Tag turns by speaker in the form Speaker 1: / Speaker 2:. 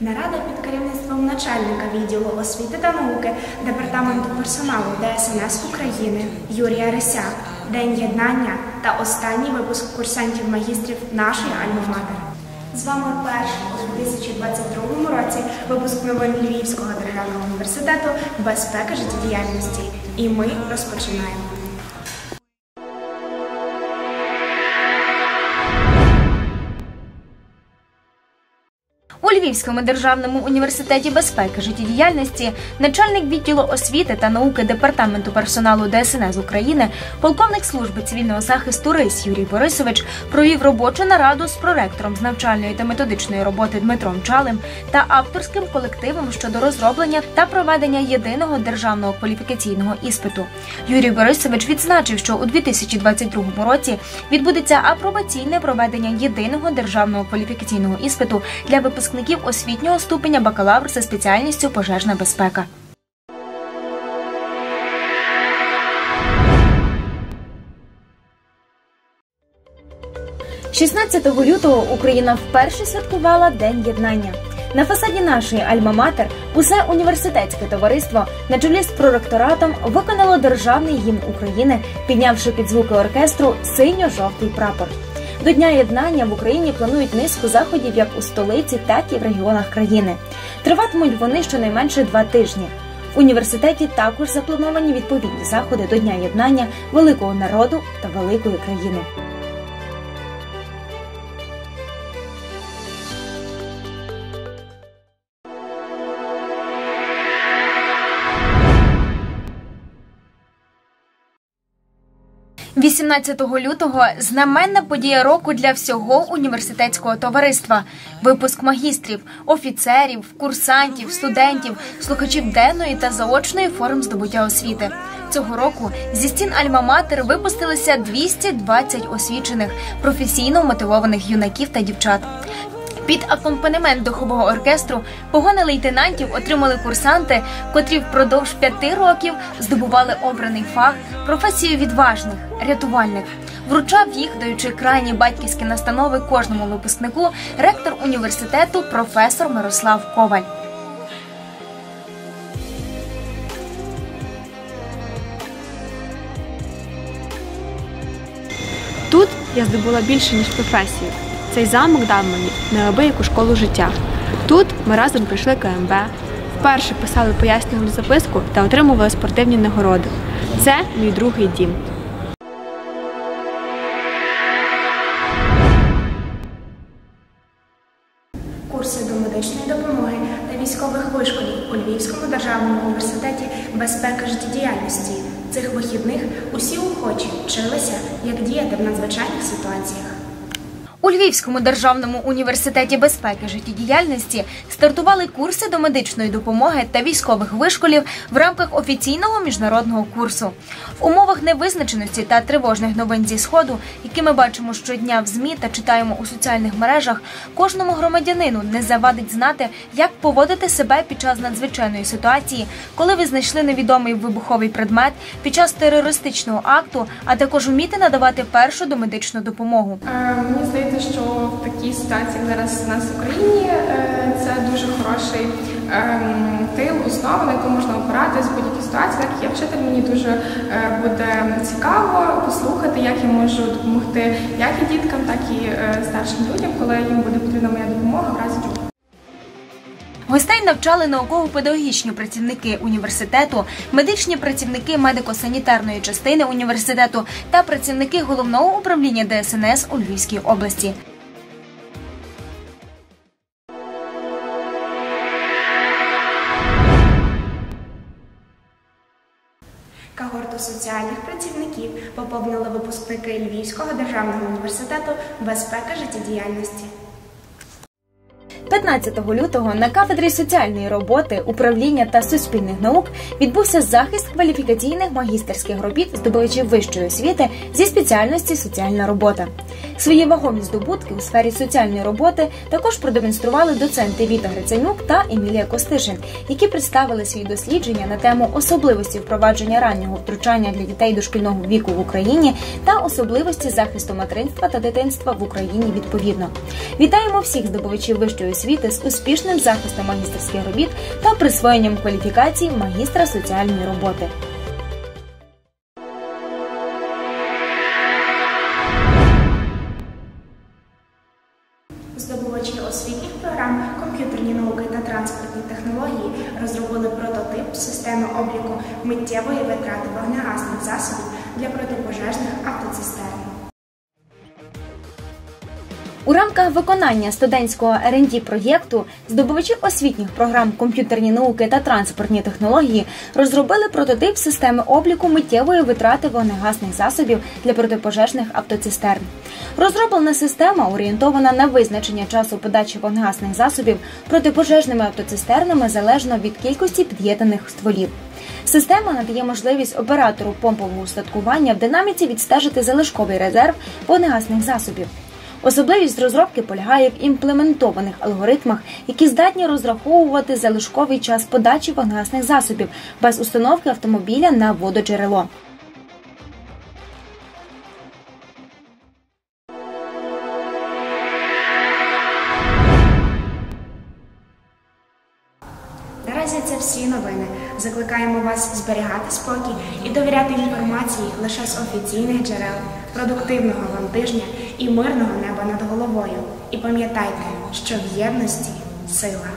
Speaker 1: Нарада під керівництвом начальника відділу освіти та науки Департаменту персоналу ДСНС України Юрія Рисяк. День єднання та останній випуск курсантів магістрів нашої Альма-Матер. З вами перший у 2022 році випуск новин Львівського державного університету безпека життєдіяльності. І ми розпочинаємо.
Speaker 2: Львівському державному університеті безпеки життєдіяльності начальник відділу освіти та науки департаменту персоналу ДСНС України, полковник служби цивільного захисту РИС Юрій Борисович провів робочу нараду з проректором з навчальної та методичної роботи Дмитром Чалим та авторським колективом щодо розроблення та проведення єдиного державного кваліфікаційного іспиту. Юрій Борисович відзначив, що у 2022 році відбудеться апробаційне проведення єдиного державного кваліфікаційного іспиту для випускників освітнього ступеня бакалавр за спеціальністю пожежна безпека. – 16 лютого Україна вперше святкувала День єднання. На фасаді нашої Альма-Матер усе університетське товариство на чолі з проректоратом виконало державний гімн України, піднявши під звуки оркестру синьо-жовтий прапор. До Дня єднання в Україні планують низку заходів як у столиці, так і в регіонах країни. Триватимуть вони щонайменше два тижні. В університеті також заплановані відповідні заходи до Дня єднання великого народу та великої країни. – 18 лютого знаменна подія року для всього університетського товариства. Випуск магістрів, офіцерів, курсантів, студентів, слухачів денної та заочної форм здобуття освіти. Цього року зі стін Альма-Матер випустилися 220 освічених, професійно мотивованих юнаків та дівчат. Під акомпанемент духового оркестру погони лейтенантів отримали курсанти, котрі впродовж п'яти років здобували обраний фах, професію відважних, рятувальних. Вручав їх, даючи крайні батьківські настанови кожному випускнику, ректор університету професор Мирослав Коваль.
Speaker 3: Тут я здобула більше, ніж професію. Цей замок дав мені неабияку школу життя. Тут ми разом пройшли КМБ, вперше писали пояснювальну записку та отримували спортивні нагороди. Це мій другий дім.
Speaker 1: Курси до медичної допомоги та військових вишколів у Львівському державному університеті безпека життєдіяльності. Цих вихідних усі охочі вчилися, як діяти в надзвичайних ситуаціях.
Speaker 2: У Львівському державному університеті безпеки життєдіяльності стартували курси до медичної допомоги та військових вишколів в рамках офіційного міжнародного курсу. В умовах невизначеності та тривожних новин зі сходу, які ми бачимо щодня в змі та читаємо у соціальних мережах, кожному громадянину не завадить знати, як поводити себе під час надзвичайної ситуації, коли ви знайшли невідомий вибуховий предмет під час терористичного акту, а також вміти надавати першу домедичну допомогу.
Speaker 4: Е, Мені здається, що в такій ситуації, зараз у нас в Україні, е, це дуже хороший ем, тил, основа, на яку можна опиратись в будь-якій ситуації. Як я вчитель, мені дуже е, буде цікаво послухати, як я можу допомогти як і діткам, так і е, старшим людям, коли їм буде потрібна моя допомога в разі чого.
Speaker 2: Гостей навчали науково-педагогічні працівники університету, медичні працівники медико-санітарної частини університету та працівники головного управління ДСНС у Львівській області.
Speaker 1: Когорту соціальних працівників поповнили випускники Львівського державного університету безпека життєдіяльності.
Speaker 2: 15 лютого на кафедрі соціальної роботи, управління та суспільних наук відбувся захист кваліфікаційних магістерських робіт здобувачів вищої освіти зі спеціальності соціальна робота. Свої вагомі здобутки у сфері соціальної роботи також продемонстрували доценти Віта Гриценюк та Емілія Костишин, які представили свої дослідження на тему особливості впровадження раннього втручання для дітей дошкільного віку в Україні та особливості захисту материнства та дитинства в Україні відповідно. Вітаємо всіх здобувачів вищої освіти з успішним захистом магістерських робіт та присвоєнням кваліфікації магістра соціальної роботи.
Speaker 1: Здобувачі освітніх програм, комп'ютерні науки та транспортні технології розробили прототип системи обліку миттєвої витрати вогнегасних засобів для протипожежних автоцистерн.
Speaker 2: У рамках виконання студентського R&D проєкту здобувачі освітніх програм комп'ютерні науки та транспортні технології розробили прототип системи обліку миттєвої витрати вогнегасних засобів для протипожежних автоцистерн. Розроблена система орієнтована на визначення часу подачі вогнегасних засобів протипожежними автоцистернами залежно від кількості під'єднаних стволів. Система надає можливість оператору помпового устаткування в динаміці відстежити залишковий резерв вогнегасних засобів. Особливість розробки полягає в імплементованих алгоритмах, які здатні розраховувати залишковий час подачі вогнегасних засобів без установки автомобіля на вододжерело.
Speaker 1: Наразі це всі новини. Закликаємо вас зберігати спокій і довіряти інформації лише з офіційних джерел, продуктивного вам тижня і мирного неба над головою. І пам'ятайте, що в єдності сила.